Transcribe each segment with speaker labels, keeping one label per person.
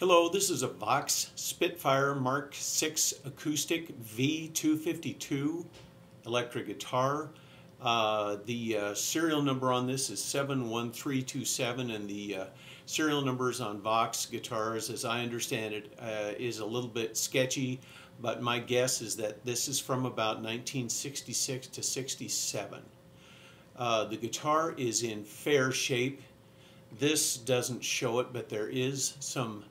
Speaker 1: Hello, this is a Vox Spitfire Mark 6 Acoustic V252 electric guitar. Uh, the uh, serial number on this is 71327 and the uh, serial numbers on Vox guitars, as I understand it, uh, is a little bit sketchy, but my guess is that this is from about 1966 to 67. Uh, the guitar is in fair shape. This doesn't show it, but there is some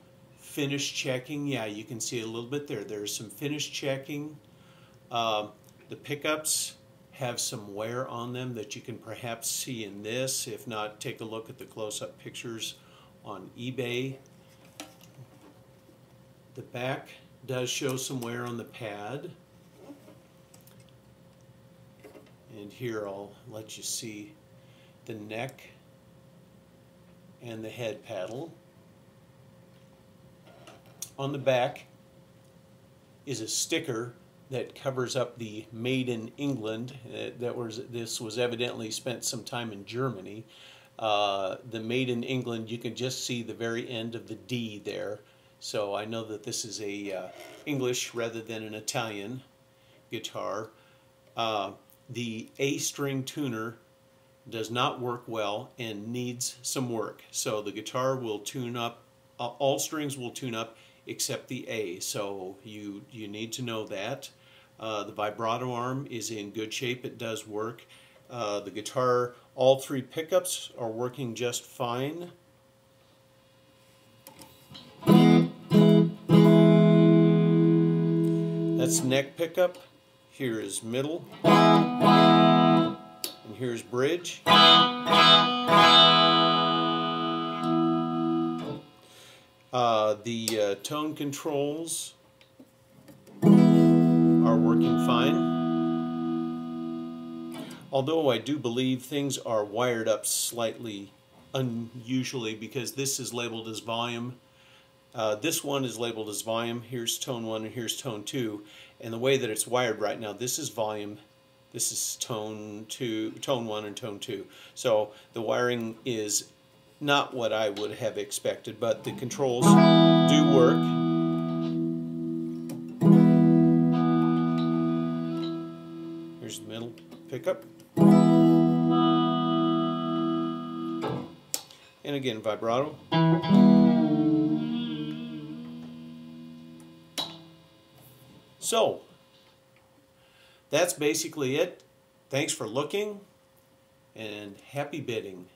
Speaker 1: finish checking. Yeah, you can see a little bit there. There's some finish checking. Uh, the pickups have some wear on them that you can perhaps see in this. If not, take a look at the close-up pictures on eBay. The back does show some wear on the pad. And here I'll let you see the neck and the head paddle. On the back is a sticker that covers up the Made in England. Uh, that was this was evidently spent some time in Germany. Uh, the Made in England, you can just see the very end of the D there. So I know that this is a uh, English rather than an Italian guitar. Uh, the A string tuner does not work well and needs some work. So the guitar will tune up, uh, all strings will tune up except the A. So you, you need to know that. Uh, the vibrato arm is in good shape. It does work. Uh, the guitar, all three pickups are working just fine. That's neck pickup. Here is middle. And here's bridge. Uh, the uh, tone controls are working fine. Although I do believe things are wired up slightly unusually because this is labeled as volume. Uh, this one is labeled as volume. Here's tone 1 and here's tone 2. And the way that it's wired right now, this is volume, this is tone 2, tone 1 and tone 2. So the wiring is not what I would have expected, but the controls do work. Here's the middle pickup. And again, vibrato. So, that's basically it. Thanks for looking, and happy bidding.